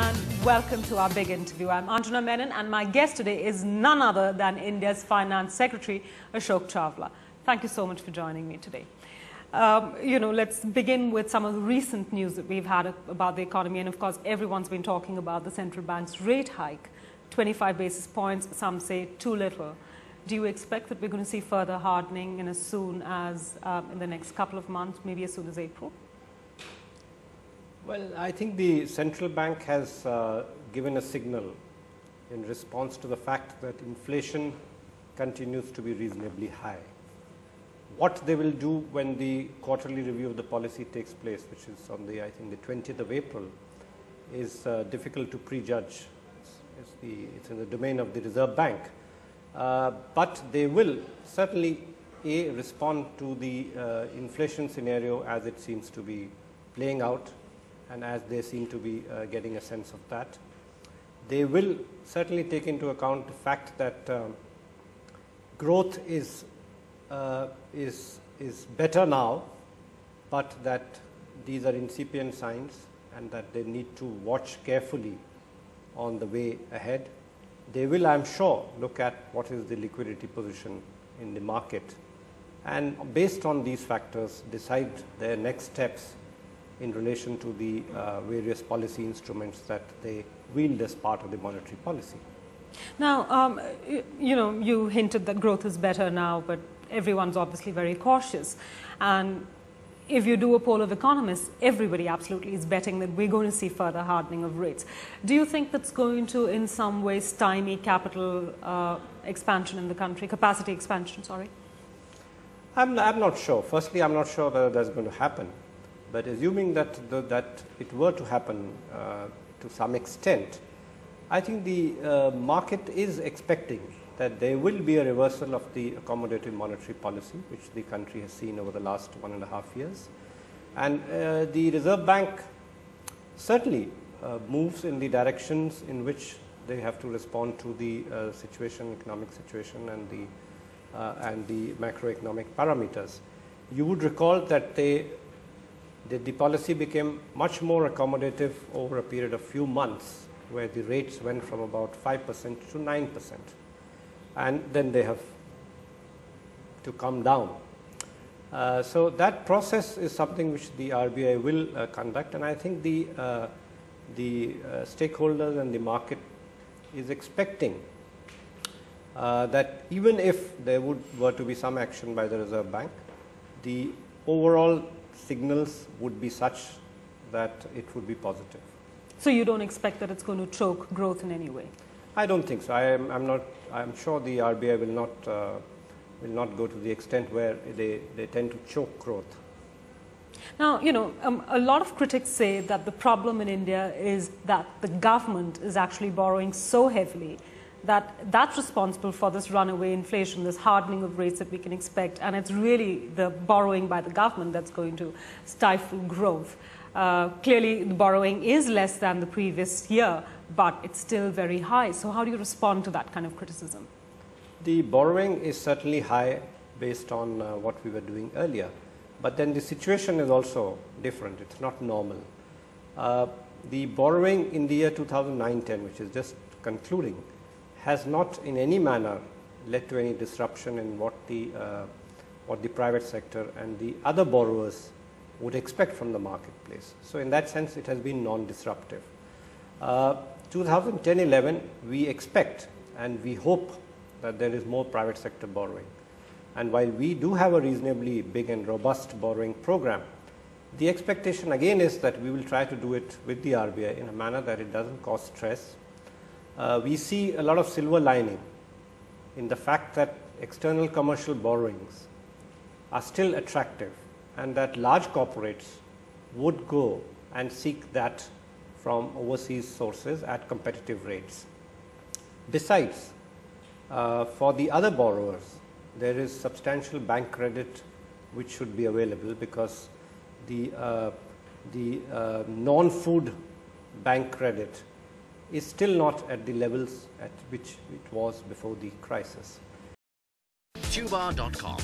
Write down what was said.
and welcome to our big interview. I'm Anjana Menon and my guest today is none other than India's Finance Secretary Ashok Chawla. Thank you so much for joining me today. Um, you know, let's begin with some of the recent news that we've had about the economy and of course everyone's been talking about the central bank's rate hike, 25 basis points, some say too little. Do you expect that we're going to see further hardening in as soon as um, in the next couple of months, maybe as soon as April? Well, I think the central bank has uh, given a signal in response to the fact that inflation continues to be reasonably high. What they will do when the quarterly review of the policy takes place, which is on the, I think, the 20th of April, is uh, difficult to prejudge. It's, it's, the, it's, in the domain of the Reserve Bank. Uh, but they will certainly, A, respond to the uh, inflation scenario as it seems to be playing out and as they seem to be uh, getting a sense of that. They will certainly take into account the fact that um, growth is, uh, is, is better now, but that these are incipient signs and that they need to watch carefully on the way ahead. They will, I'm sure, look at what is the liquidity position in the market and based on these factors decide their next steps in relation to the uh, various policy instruments that they wield as part of the monetary policy. Now, um, you know, you hinted that growth is better now, but everyone's obviously very cautious. And if you do a poll of economists, everybody absolutely is betting that we're going to see further hardening of rates. Do you think that's going to, in some way, stymie capital uh, expansion in the country, capacity expansion, sorry? I'm, I'm not sure. Firstly, I'm not sure whether that's going to happen. But assuming that, the, that it were to happen uh, to some extent, I think the uh, market is expecting that there will be a reversal of the accommodative monetary policy, which the country has seen over the last one and a half years. And uh, the Reserve Bank certainly uh, moves in the directions in which they have to respond to the uh, situation, economic situation, and the, uh, and the macroeconomic parameters. You would recall that they the, the policy became much more accommodative over a period of few months where the rates went from about 5% to 9%. And then they have to come down. Uh, so that process is something which the RBI will uh, conduct and I think the, uh, the uh, stakeholders and the market is expecting uh, that even if there would were to be some action by the Reserve Bank, the overall signals would be such that it would be positive. So you don't expect that it's going to choke growth in any way? I don't think so. I am I'm not. I'm sure the RBI will not uh, will not go to the extent where they, they tend to choke growth. Now, you know, um, a lot of critics say that the problem in India is that the government is actually borrowing so heavily that that's responsible for this runaway inflation, this hardening of rates that we can expect, and it's really the borrowing by the government that's going to stifle growth. Uh, clearly, the borrowing is less than the previous year, but it's still very high. So, how do you respond to that kind of criticism? The borrowing is certainly high based on uh, what we were doing earlier, but then the situation is also different. It's not normal. Uh, the borrowing in the year 2009-10, which is just concluding, has not in any manner led to any disruption in what the, uh, what the private sector and the other borrowers would expect from the marketplace. So, in that sense it has been non-disruptive. Uh, 2010-11 we expect and we hope that there is more private sector borrowing. And while we do have a reasonably big and robust borrowing program, the expectation again is that we will try to do it with the RBI in a manner that it does not cause stress uh, we see a lot of silver lining in the fact that external commercial borrowings are still attractive and that large corporates would go and seek that from overseas sources at competitive rates. Besides, uh, for the other borrowers, there is substantial bank credit which should be available because the, uh, the uh, non-food bank credit is still not at the levels at which it was before the crisis. Tubar.com